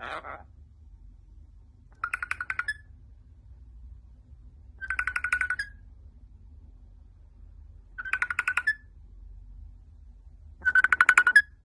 Uh,